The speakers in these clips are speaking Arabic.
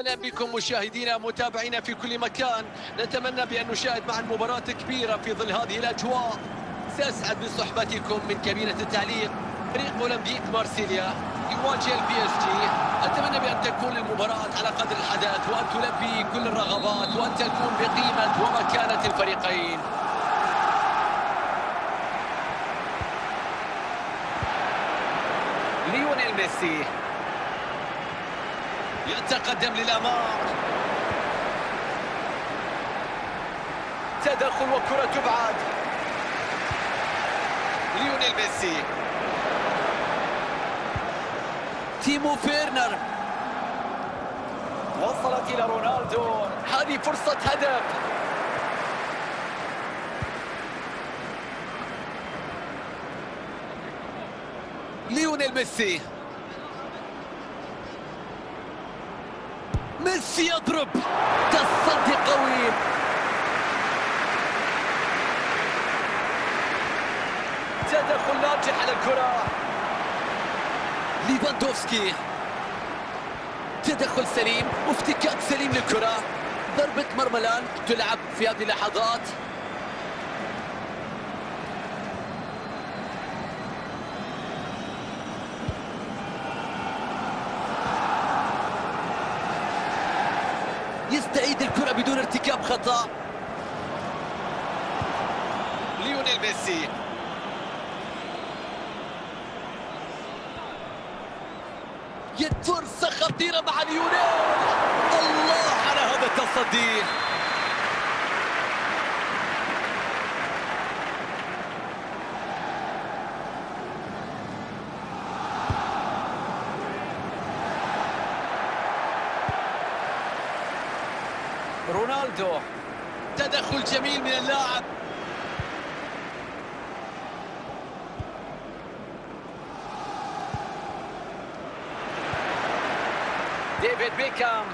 أهلا بكم مشاهدينا متابعينا في كل مكان. نتمنى بأن نشاهد معا مباراة كبيرة في ظل هذه الأجواء. سأسعد بصحبتكم من كابينة التعليق. فريق اولمبيك مارسيليا يواجه ال PSG أتمنى بأن تكون المباراة على قدر الحدث وأن تلبي كل الرغبات وأن تكون بقيمة ومكانة الفريقين. ليونيل ميسي. يتقدم للأمام. تدخل وكرة تبعد. ليونيل ميسي. تيمو فيرنر. وصلت إلى رونالدو. هذه فرصة هدف. ليونيل ميسي. ميسي يضرب. تصدي قوي. تدخل ناجح على الكرة. ليفاندوفسكي. تدخل سليم. وافتكاك سليم للكرة. ضربة مرمى الآن تلعب في هذه اللحظات. يستعيد الكرة بدون ارتكاب خطأ. ليونيل ميسي. فرصة خطيرة مع ليونيل. الله على هذا التصدي. رونالدو. تدخل جميل من اللاعب. ديفيد بيكام.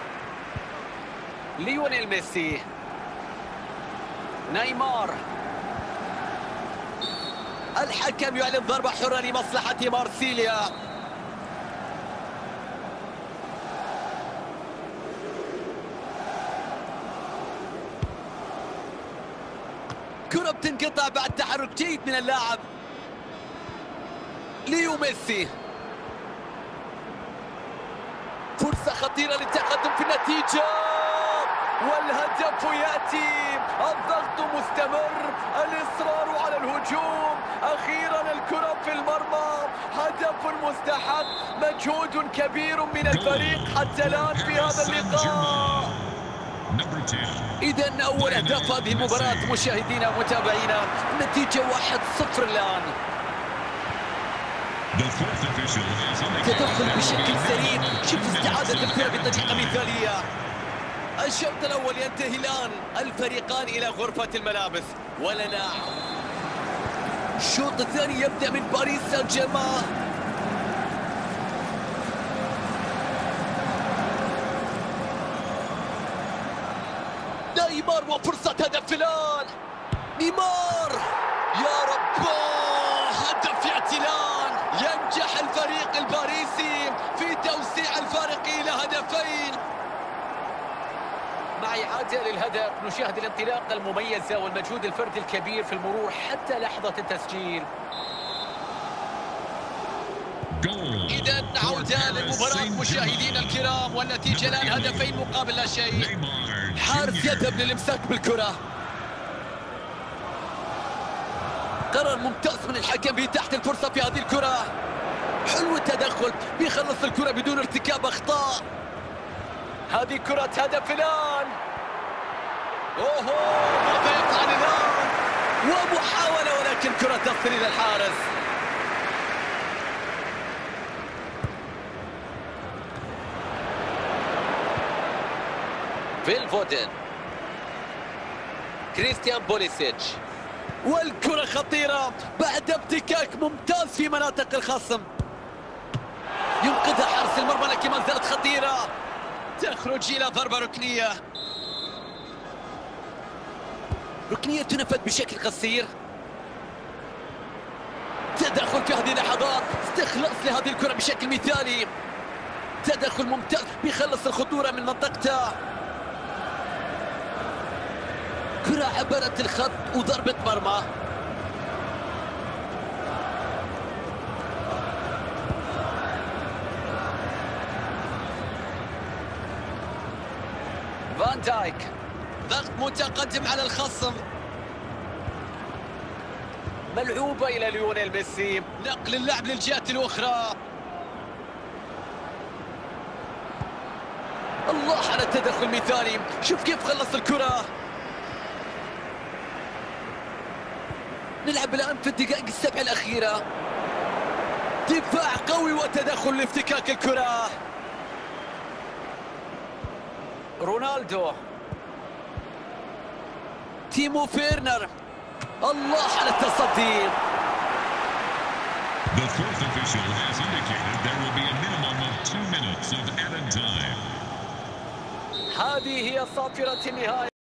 ليونيل ميسي. نيمار. الحكم يعلن ضربة حرة لمصلحة مارسيليا. كرة بتنقطع بعد تحرك جيد من اللاعب ليو ميسي. فرصة خطيرة للتقدم في النتيجة. والهدف يأتي. الضغط مستمر. الإصرار على الهجوم. أخيرا الكرة في المرمى. هدف مستحق. مجهود كبير من الفريق حتى الآن في هذا اللقاء. إذا أول أهداف هذه المباراة مشاهدينا ومتابعينا. النتيجة 1-0 الآن. تدخل بشكل سليم شوف استعادة الكرة بطريقة مثالية. الشوط الأول ينتهي الآن. الفريقان إلى غرفة الملابس. ولنا الشوط الثاني يبدأ من باريس سان جيرمان. نيمار وفرصة هدف الآن نيمار! يا رب هدف الآن. ينجح الفريق الباريسي في توسيع الفارق إلى هدفين. مع إعادة للهدف. نشاهد الانطلاقة المميزة والمجهود الفردي الكبير في المرور حتى لحظة التسجيل. إذا عودة للمباراة مشاهدينا الكرام والنتيجة الآن هدفين مقابل لا شيء. حارس يذهب للإمساك بالكرة. قرار ممتاز من الحكم بإتاحة الفرصة في هذه الكرة. حلو التدخل بيخلص الكرة بدون ارتكاب أخطاء. هذه كرة هدف الآن. أوه ماذا يفعل الآن ومحاولة ولكن كرة تصل إلى الحارس. فيل فودن كريستيان بوليسيتش. والكرة خطيرة بعد افتكاك ممتاز في مناطق الخصم. ينقذها حارس المرمى لكن ما زالت خطيرة. تخرج إلى ضربة ركنية. ركنية تنفذ بشكل قصير. تدخل في هذه اللحظات. استخلاص لهذه الكرة بشكل مثالي. تدخل ممتاز بيخلص الخطورة من منطقته. كرة عبرت الخط وضربة مرمى. فان دايك ضغط متقدم على الخصم. ملعوبة إلى ليونيل ميسي نقل اللعب للجهة الأخرى. الله على التدخل مثالي شوف كيف خلص الكرة. نلعب الآن في الدقائق السبع الأخيرة. دفاع قوي وتدخل لافتكاك الكرة. رونالدو. تيمو فيرنر. الله على التصدي. The fourth official has indicated there will be a minimum of two minutes of added time. هذه هي صافرة النهاية.